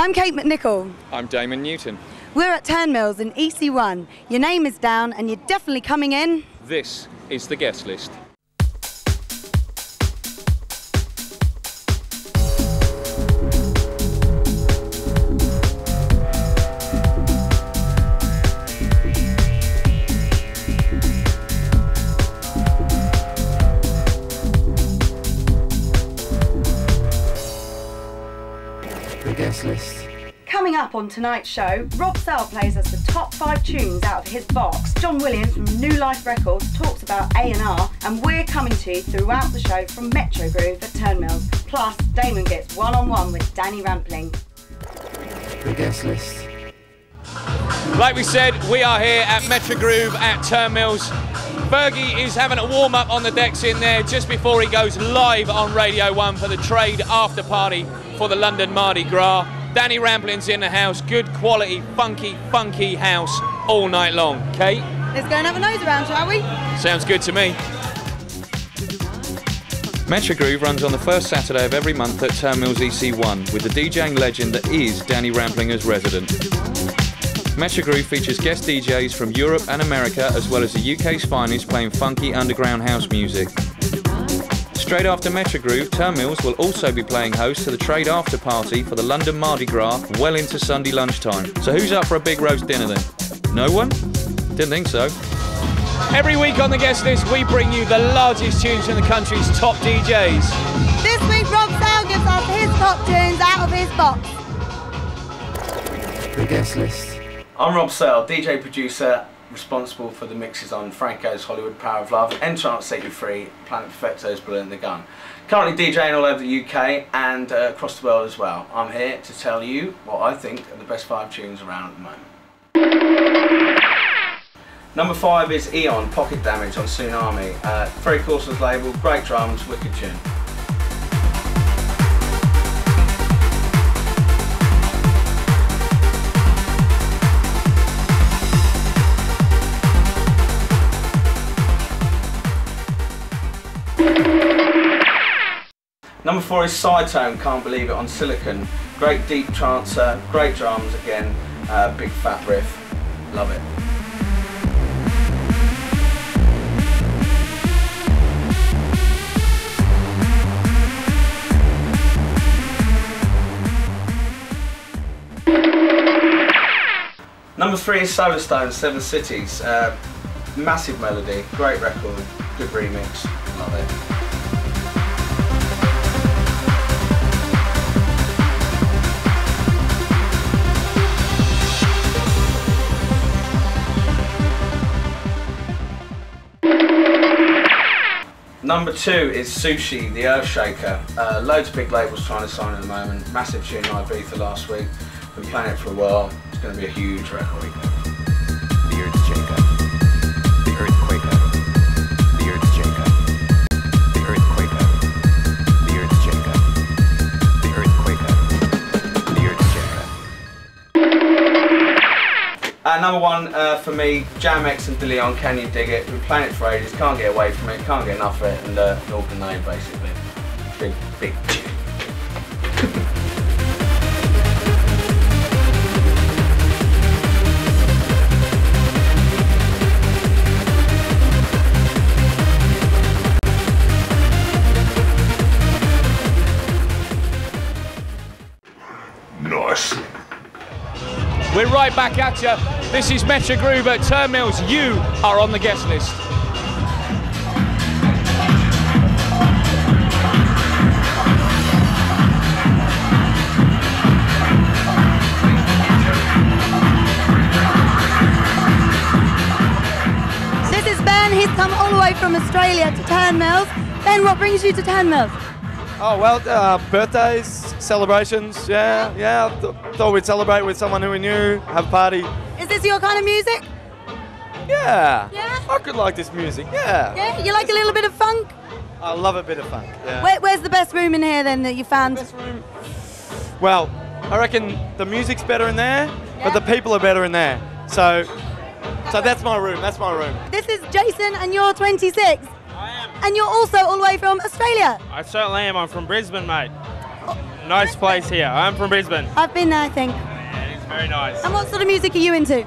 I'm Kate McNichol. I'm Damon Newton. We're at Turnmills in EC1. Your name is down and you're definitely coming in. This is the guest list. On tonight's show, Rob Searle plays us the top five tunes out of his box. John Williams from New Life Records talks about A&R, and we're coming to you throughout the show from Metro Groove at Turnmills. Plus, Damon gets one-on-one with Danny Rampling. The guest list. Like we said, we are here at Metro Groove at Turnmills. Fergie is having a warm up on the decks in there just before he goes live on Radio 1 for the trade after party for the London Mardi Gras. Danny Rampling's in the house, good quality, funky, funky house all night long. Kate, Let's go and have a nose around, shall we? sounds good to me. Metro Groove runs on the first Saturday of every month at Turnmills EC1 with the DJing legend that is Danny Rampling as resident. Metro Groove features guest DJs from Europe and America as well as the UK's finest playing funky underground house music. Straight after Metro Groove, Turnmills will also be playing host to the trade after party for the London Mardi Gras well into Sunday lunchtime. So who's up for a big roast dinner then? No one? Didn't think so. Every week on the guest list, we bring you the largest tunes from the country's top DJs. This week, Rob Searle gives us his top tunes out of his box. The guest list. I'm Rob Searle, DJ producer, responsible for the mixes on Franco's Hollywood Power of Love, N-Trance Set You Free, Planet Perfecto's Bullet in the Gun. Currently DJing all over the UK and uh, across the world as well. I'm here to tell you what I think are the best five tunes around at the moment. Number five is Eon, Pocket Damage on Tsunami. Uh, Ferry Corsten's label, great drums, wicked tune. Number four is Sidetone, Can't Believe It on Silicon. Great deep trancer, great drums again, uh, big fat riff, love it. Number three is Solar Stone, Seven Cities. Uh, massive melody, great record, good remix, love it. Number two is Sushi, the Earthshaker. Uh, loads of big labels trying to sign at the moment. Massive tune in Ibiza last week. Been playing it for a while. It's going to be a huge record. Number one uh, for me, Jam X and DeLeon, Can You Dig It? Been playing it for ages, can't get away from it, can't get enough of it, and uh, organ name basically. Big, big We're right back at you. This is Metro Groove at Turnmills. You are on the guest list. This is Ben. He's come all the way from Australia to Turnmills. Ben, what brings you to Turnmills? Oh well, uh, birthdays, celebrations. Yeah, yeah. I th- thought we'd celebrate with someone who we knew, have a party. Is this your kind of music? Yeah. Yeah? I could like this music. Yeah. Yeah, you like a little bit of funk? I love a bit of funk. Yeah. Where, where's the best room in here then that you found? Best room. Well, I reckon the music's better in there, but the people are better in there. So, so that's my room. That's my room. This is Jason, and you're 26. I am. And you're also all the way from Australia. I certainly am. I'm from Brisbane, mate. Nice place here. I'm from Brisbane. I've been there, I think. It's very nice. And what sort of music are you into?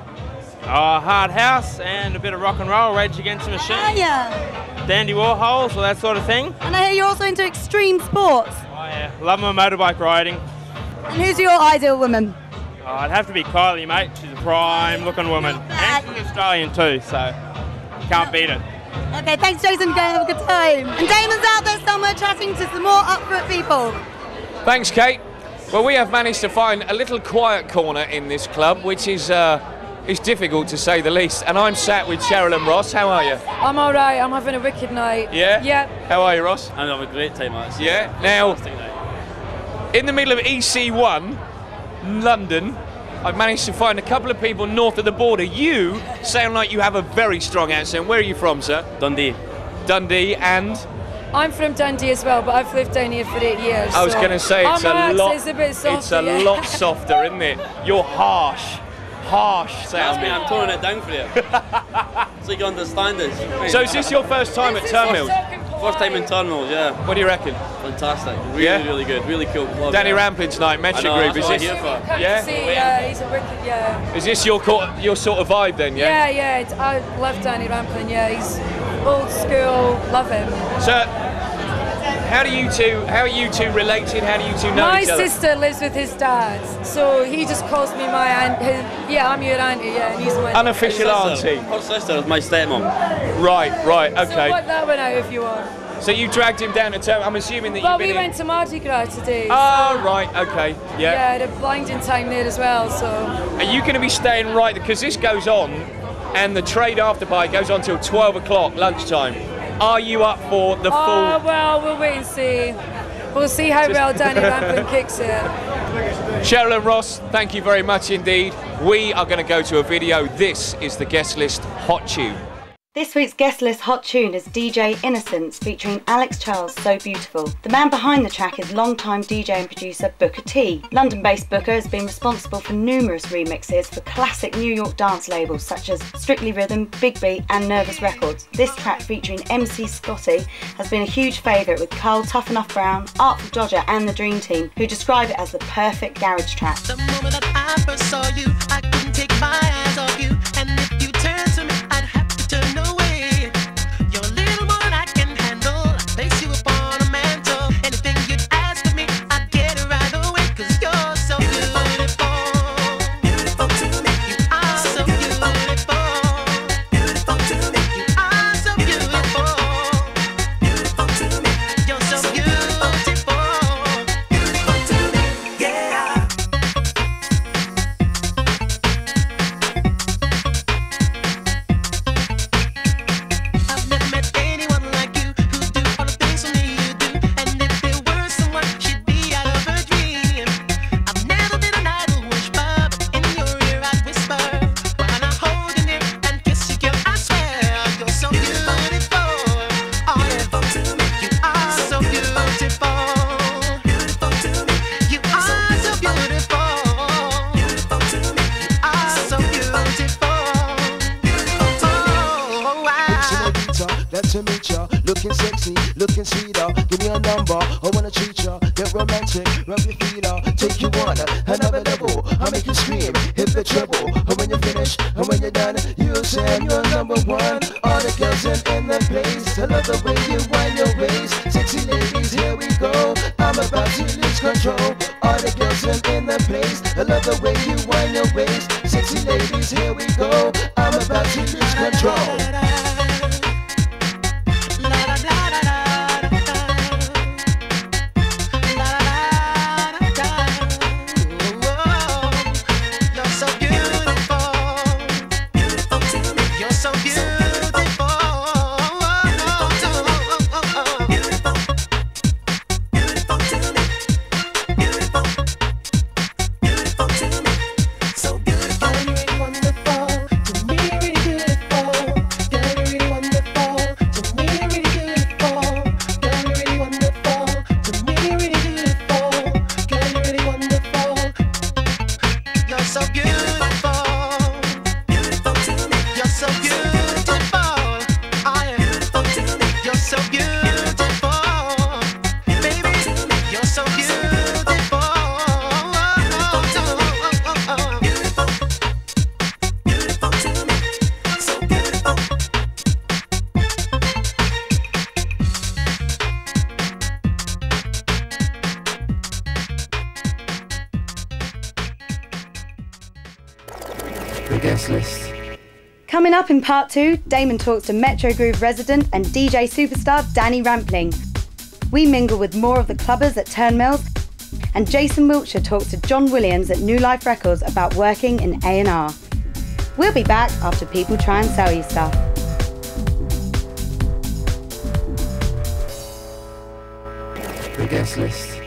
Uh, hard house and a bit of rock and roll, Rage Against the Machine, Oh, yeah. Dandy Warhols, all that sort of thing. And I hear you're also into extreme sports. Oh yeah, love my motorbike riding. And who's your ideal woman? Oh, I'd have to be Kylie, mate. She's a prime looking woman. And she's Australian too, so can't beat it. Okay, thanks, Jason. Go have a good time. And Damon's out there somewhere chatting to some more upfront people. Thanks, Kate. Well, we have managed to find a little quiet corner in this club, which is uh, is difficult to say the least. And I'm sat with Cheryl and Ross. How are you? I'm all right. I'm having a wicked night. Yeah. Yeah. How are you, Ross? I'm having a great time, actually. Yeah. Now, in the middle of EC1, London, I've managed to find a couple of people north of the border. You sound like you have a very strong accent. Where are you from, sir? Dundee. Dundee and I'm from Dundee as well, but I've lived down here for eight years. I was so- going to say it's a lot. a bit softer, it's a yeah. lot softer, isn't it? You're harsh, harsh That's me, I'm turning it down for you. so you can understand this. So is this your first time at Turnmills? First time in Turnmills, yeah. What do you reckon? Fantastic. Really, Yeah? really good. Really cool club. Danny yeah. Rampling tonight, I Metro know, Group. that's Is what this? here for. Yeah? see, yeah, uh, he's a wicked, yeah. Is this your your sort of vibe then? Yeah, Yeah. yeah, I love Danny Rampling, yeah, he's old school, love him. So, how do you two? How are you two related? How do you two know my each other? sister lives with his dad, so he just calls me my aunt. His, yeah, I'm your auntie, yeah, and he's my Unofficial Her sister- auntie. Her sister is my stepmom. Right, right, So okay. work that one out if you want. So you dragged him down to town. I'm assuming that Well, you've been we in. went to Mardi Gras today. Oh, so- right, okay, yeah. Yeah, the blinding time there as well, so. Are you going to be staying right because this goes on, and the trade after party goes on till 12 o'clock lunchtime? Are you up for the Oh, full? well, we'll wait and see. We'll see how well Danny Rampling kicks it. Cheryl and Ross, thank you very much indeed. We are going to go to a video. This is the guest list hot tune. This week's guest list hot tune is DJ Innocence featuring Alex Charles So Beautiful. The man behind the track is longtime DJ and producer Booker T. London based Booker has been responsible for numerous remixes for classic New York dance labels such as Strictly Rhythm, Big Beat, and Nervous Records. This track featuring MC Scotty has been a huge favourite with Carl Tough Enough Brown, Artful Dodger, and the Dream Team, who describe it as the perfect garage track. A meet ya. Looking sexy, looking sweeter. Give me a number, I wanna treat ya. Get romantic, rub your feet up. Take you on another level. I make you scream, hit the treble. And when you're finished, and when you're done, you say you're number one. All the girls in, in the place. I love the way you wind your waist. Sexy ladies, here we go. I'm about to lose control. All the girls in, in the place. I love the way you list. Coming up in part two, Damon talks to Metro Groove resident and DJ superstar Danny Rampling. We mingle with more of the clubbers at Turnmills, and Jason Wiltshire talks to John Williams at New Life Records about working in A&R. We'll be back after people try and sell you stuff. The guest list.